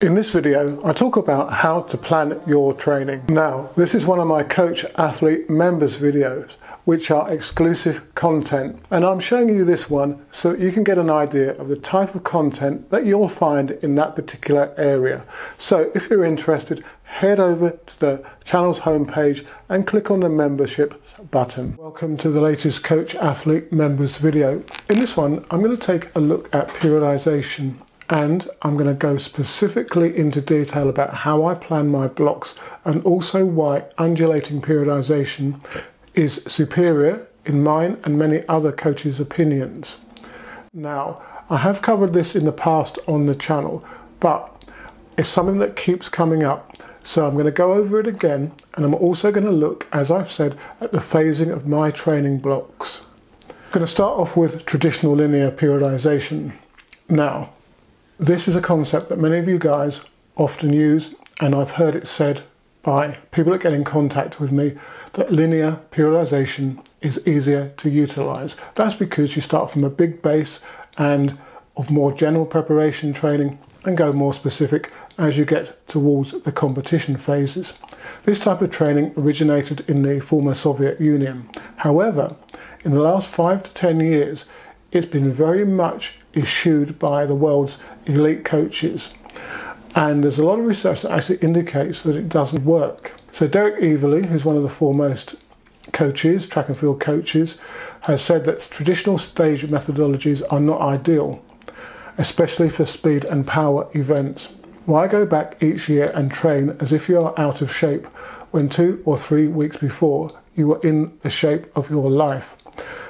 In this video, I talk about how to plan your training. Now, this is one of my coach athlete members videos, which are exclusive content. And I'm showing you this one so that you can get an idea of the type of content that you'll find in that particular area. So if you're interested, head over to the channel's homepage and click on the membership button. Welcome to the latest Coach Athlete Members video. In this one, I'm going to take a look at periodization and I'm going to go specifically into detail about how I plan my blocks and also why undulating periodization is superior in mine and many other coaches' opinions. Now, I have covered this in the past on the channel, but it's something that keeps coming up. So I'm going to go over it again and I'm also going to look, as I've said, at the phasing of my training blocks. I'm going to start off with traditional linear periodization. Now, this is a concept that many of you guys often use, and I've heard it said by people that get in contact with me that linear periodization is easier to utilize. That's because you start from a big base and of more general preparation training and go more specific as you get towards the competition phases. This type of training originated in the former Soviet Union. However, in the last five to ten years, it's been very much issued by the world's elite coaches. And there's a lot of research that actually indicates that it doesn't work. So Derek Evely, who's one of the foremost coaches, track and field coaches, has said that traditional stage methodologies are not ideal, especially for speed and power events. Why go back each year and train as if you are out of shape when two or three weeks before you were in the shape of your life?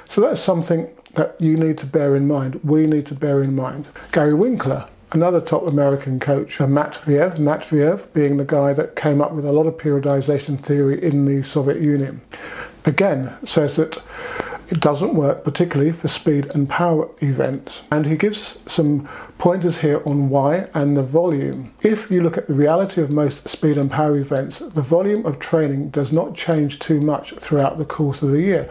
So that's something that you need to bear in mind. We need to bear in mind. Gary Winkler, another top American coach, and Matveyev, Matveyev being the guy that came up with a lot of periodization theory in the Soviet Union, again says that it doesn't work particularly for speed and power events. And he gives some pointers here on why and the volume. If you look at the reality of most speed and power events, the volume of training does not change too much throughout the course of the year.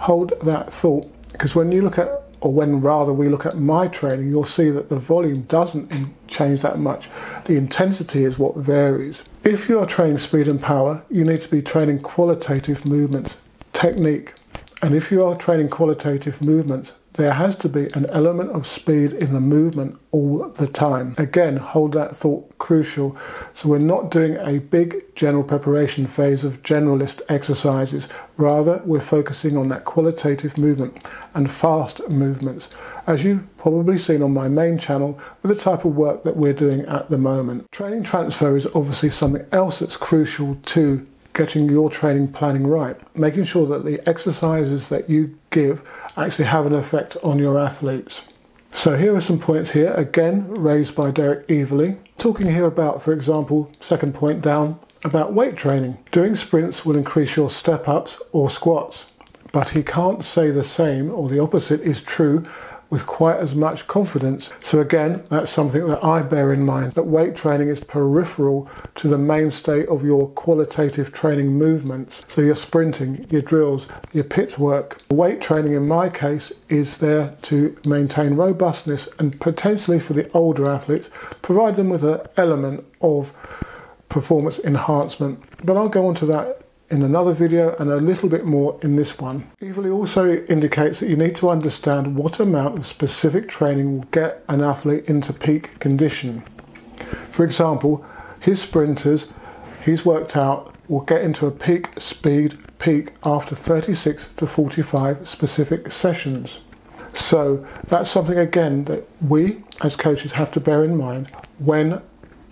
Hold that thought because when you look at, or when rather we look at my training, you'll see that the volume doesn't change that much. The intensity is what varies. If you are training speed and power, you need to be training qualitative movements, technique. And if you are training qualitative movements, there has to be an element of speed in the movement all the time. Again, hold that thought crucial. So we're not doing a big general preparation phase of generalist exercises. Rather, we're focusing on that qualitative movement and fast movements, as you've probably seen on my main channel with the type of work that we're doing at the moment. Training transfer is obviously something else that's crucial to getting your training planning right, making sure that the exercises that you give actually have an effect on your athletes. So here are some points here, again raised by Derek Evely, talking here about, for example, second point down, about weight training. Doing sprints will increase your step ups or squats, but he can't say the same or the opposite is true with quite as much confidence. So again, that's something that I bear in mind, that weight training is peripheral to the mainstay of your qualitative training movements. So your sprinting, your drills, your pit work. Weight training in my case is there to maintain robustness and potentially for the older athletes, provide them with an element of performance enhancement. But I'll go on to that in another video and a little bit more in this one. Evely also indicates that you need to understand what amount of specific training will get an athlete into peak condition. For example, his sprinters, he's worked out, will get into a peak speed peak after 36 to 45 specific sessions. So that's something again that we as coaches have to bear in mind when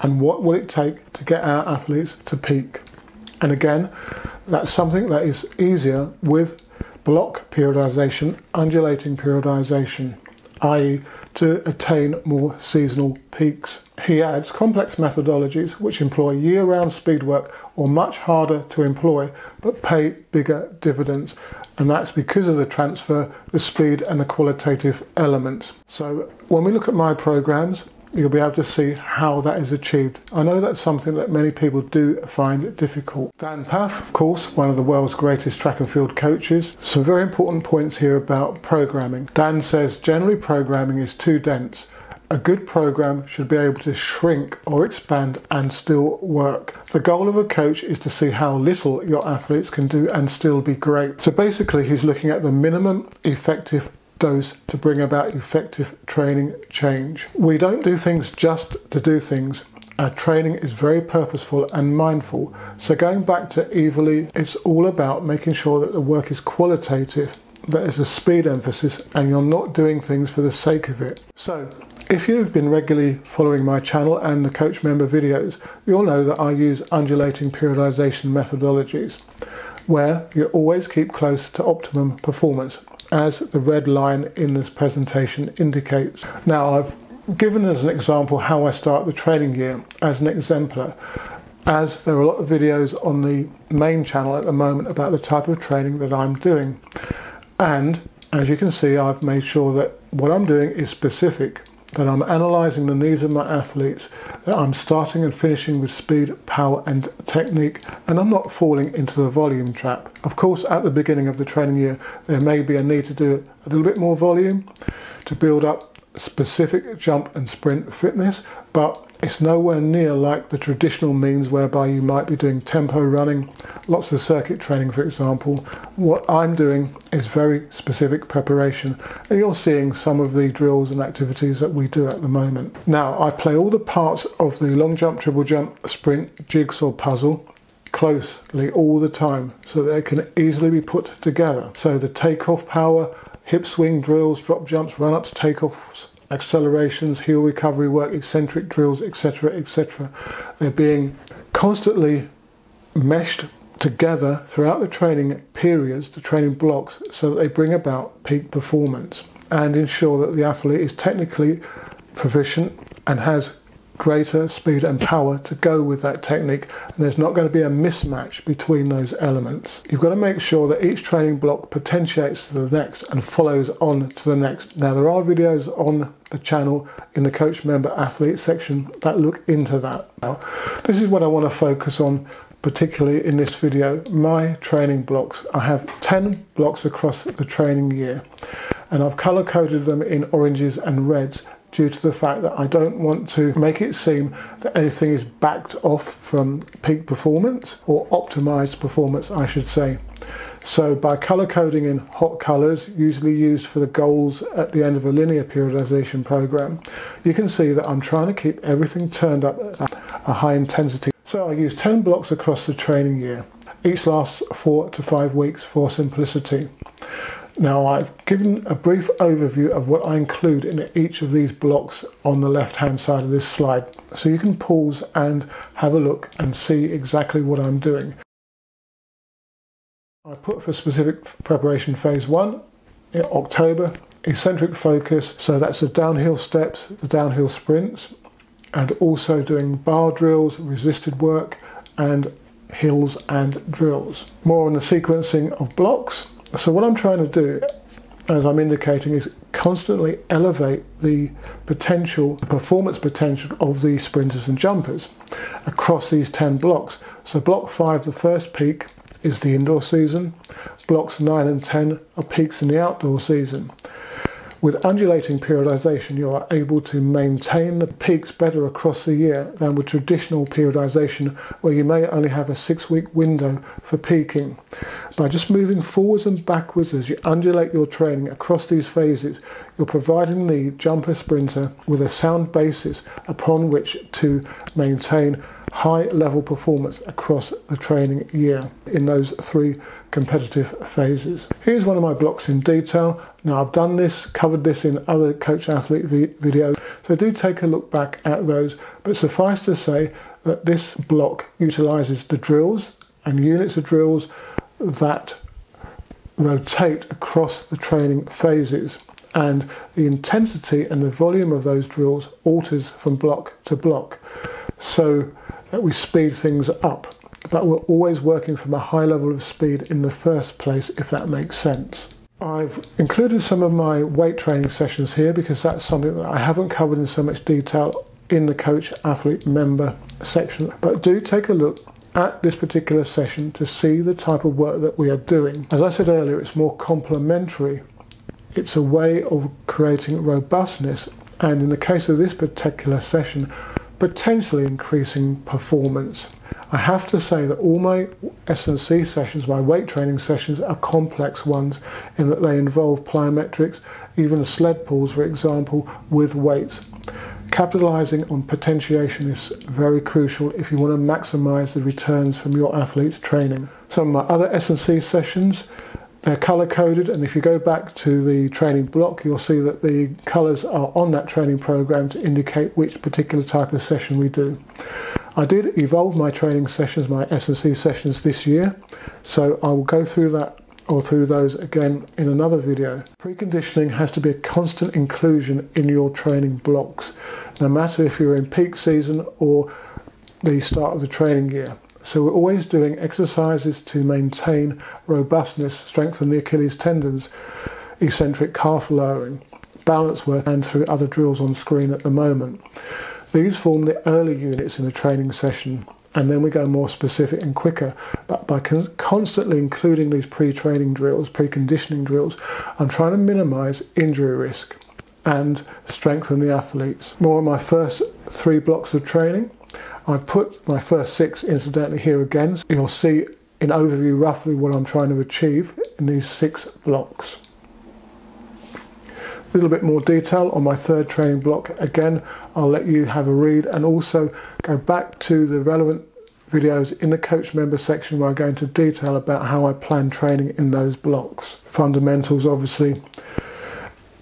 and what will it take to get our athletes to peak. And again, that's something that is easier with block periodization, undulating periodization, i.e. to attain more seasonal peaks. He adds complex methodologies which employ year-round speed work or much harder to employ but pay bigger dividends and that's because of the transfer, the speed and the qualitative elements. So when we look at my programs, you'll be able to see how that is achieved. I know that's something that many people do find difficult. Dan Pfaff, of course, one of the world's greatest track and field coaches. Some very important points here about programming. Dan says generally programming is too dense. A good program should be able to shrink or expand and still work. The goal of a coach is to see how little your athletes can do and still be great. So basically, he's looking at the minimum effective dose to bring about effective training change. We don't do things just to do things. Our training is very purposeful and mindful. So going back to Evely, it's all about making sure that the work is qualitative, that there's a speed emphasis, and you're not doing things for the sake of it. So if you've been regularly following my channel and the coach member videos, you'll know that I use undulating periodization methodologies, where you always keep close to optimum performance as the red line in this presentation indicates. Now I've given as an example how I start the training year as an exemplar as there are a lot of videos on the main channel at the moment about the type of training that I'm doing. And as you can see, I've made sure that what I'm doing is specific that I'm analysing the needs of my athletes, that I'm starting and finishing with speed, power, and technique, and I'm not falling into the volume trap. Of course, at the beginning of the training year, there may be a need to do a little bit more volume to build up specific jump and sprint fitness, but it's nowhere near like the traditional means whereby you might be doing tempo running, lots of circuit training, for example. What I'm doing is very specific preparation, and you're seeing some of the drills and activities that we do at the moment. Now, I play all the parts of the long jump, triple jump, sprint, jigsaw puzzle closely all the time so they can easily be put together. So the takeoff power, hip swing drills, drop jumps, run ups, takeoffs, accelerations, heel recovery work, eccentric drills, etc., etc. They're being constantly meshed together throughout the training periods, the training blocks, so that they bring about peak performance and ensure that the athlete is technically proficient and has greater speed and power to go with that technique and there's not going to be a mismatch between those elements. You've got to make sure that each training block potentiates to the next and follows on to the next. Now there are videos on the channel in the coach member athlete section that look into that. Now this is what I want to focus on particularly in this video, my training blocks. I have 10 blocks across the training year and I've color coded them in oranges and reds due to the fact that I don't want to make it seem that anything is backed off from peak performance or optimized performance, I should say. So by color coding in hot colors, usually used for the goals at the end of a linear periodization program, you can see that I'm trying to keep everything turned up at a high intensity. So I use 10 blocks across the training year. Each lasts four to five weeks for simplicity. Now I've given a brief overview of what I include in each of these blocks on the left hand side of this slide so you can pause and have a look and see exactly what I'm doing. I put for specific preparation phase one in October, eccentric focus, so that's the downhill steps, the downhill sprints, and also doing bar drills, resisted work, and hills and drills. More on the sequencing of blocks so what I'm trying to do, as I'm indicating, is constantly elevate the potential, the performance potential of these sprinters and jumpers across these 10 blocks. So block 5, the first peak, is the indoor season. Blocks 9 and 10 are peaks in the outdoor season. With undulating periodization, you are able to maintain the peaks better across the year than with traditional periodization, where you may only have a six week window for peaking. By just moving forwards and backwards as you undulate your training across these phases, you're providing the jumper sprinter with a sound basis upon which to maintain high level performance across the training year in those three competitive phases. Here's one of my blocks in detail. Now I've done this, covered this in other coach athlete videos, so do take a look back at those. But suffice to say that this block utilizes the drills and units of drills that rotate across the training phases and the intensity and the volume of those drills alters from block to block so that we speed things up but we're always working from a high level of speed in the first place, if that makes sense. I've included some of my weight training sessions here because that's something that I haven't covered in so much detail in the coach athlete member section. But do take a look at this particular session to see the type of work that we are doing. As I said earlier, it's more complementary. It's a way of creating robustness and in the case of this particular session, potentially increasing performance. I have to say that all my S&C sessions, my weight training sessions, are complex ones in that they involve plyometrics, even sled pulls, for example, with weights. Capitalizing on potentiation is very crucial if you want to maximize the returns from your athlete's training. Some of my other S&C sessions they're color coded, and if you go back to the training block, you'll see that the colors are on that training program to indicate which particular type of session we do. I did evolve my training sessions, my S&C sessions this year, so I will go through that or through those again in another video. Preconditioning has to be a constant inclusion in your training blocks, no matter if you're in peak season or the start of the training year. So we're always doing exercises to maintain robustness, strengthen the Achilles tendons, eccentric calf lowering, balance work, and through other drills on screen at the moment. These form the early units in a training session, and then we go more specific and quicker. But by con constantly including these pre-training drills, pre-conditioning drills, I'm trying to minimize injury risk and strengthen the athletes. More on my first three blocks of training. I've put my first six incidentally here again. So you'll see in overview roughly what I'm trying to achieve in these six blocks. A little bit more detail on my third training block. Again, I'll let you have a read and also go back to the relevant videos in the coach member section where I go into detail about how I plan training in those blocks. Fundamentals, obviously.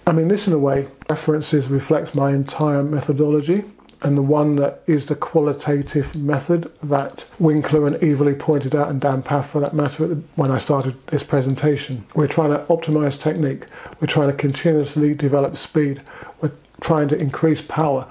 I mean, this in a way references reflects my entire methodology and the one that is the qualitative method that Winkler and Evely pointed out, and Dan Pfaff for that matter, when I started this presentation. We're trying to optimize technique, we're trying to continuously develop speed, we're trying to increase power,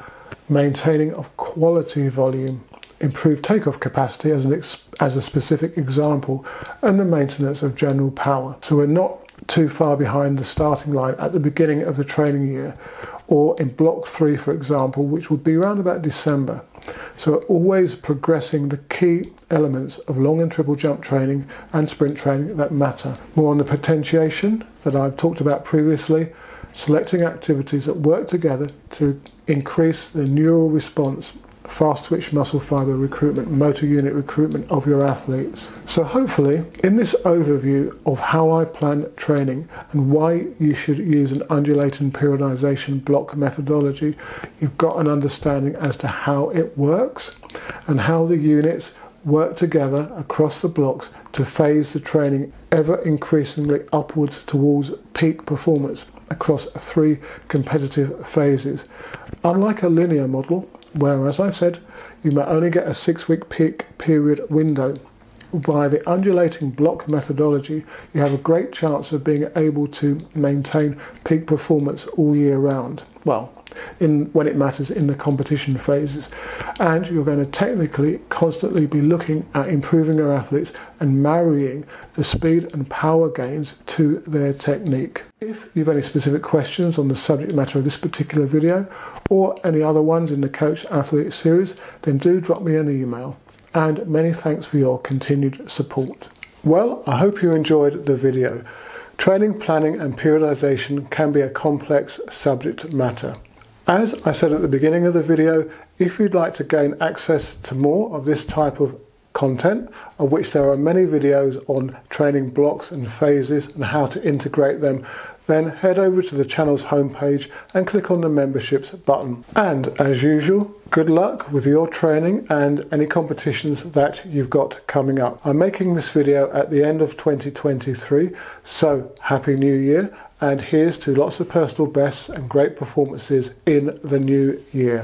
maintaining of quality volume, improve takeoff capacity as, an as a specific example, and the maintenance of general power. So we're not too far behind the starting line at the beginning of the training year or in block three, for example, which would be around about December. So always progressing the key elements of long and triple jump training and sprint training that matter. More on the potentiation that I've talked about previously, selecting activities that work together to increase the neural response fast twitch muscle fiber recruitment, motor unit recruitment of your athletes. So hopefully in this overview of how I plan training and why you should use an undulating periodization block methodology, you've got an understanding as to how it works and how the units work together across the blocks to phase the training ever increasingly upwards towards peak performance across three competitive phases. Unlike a linear model, where, as I've said, you may only get a six week peak period window. By the undulating block methodology, you have a great chance of being able to maintain peak performance all year round. Well, in when it matters in the competition phases. And you're going to technically constantly be looking at improving your athletes and marrying the speed and power gains to their technique. If you have any specific questions on the subject matter of this particular video or any other ones in the Coach Athlete series, then do drop me an email. And many thanks for your continued support. Well, I hope you enjoyed the video. Training planning and periodization can be a complex subject matter. As I said at the beginning of the video, if you'd like to gain access to more of this type of content, of which there are many videos on training blocks and phases and how to integrate them, then head over to the channel's homepage and click on the memberships button. And as usual, good luck with your training and any competitions that you've got coming up. I'm making this video at the end of 2023, so happy new year and here's to lots of personal bests and great performances in the new year.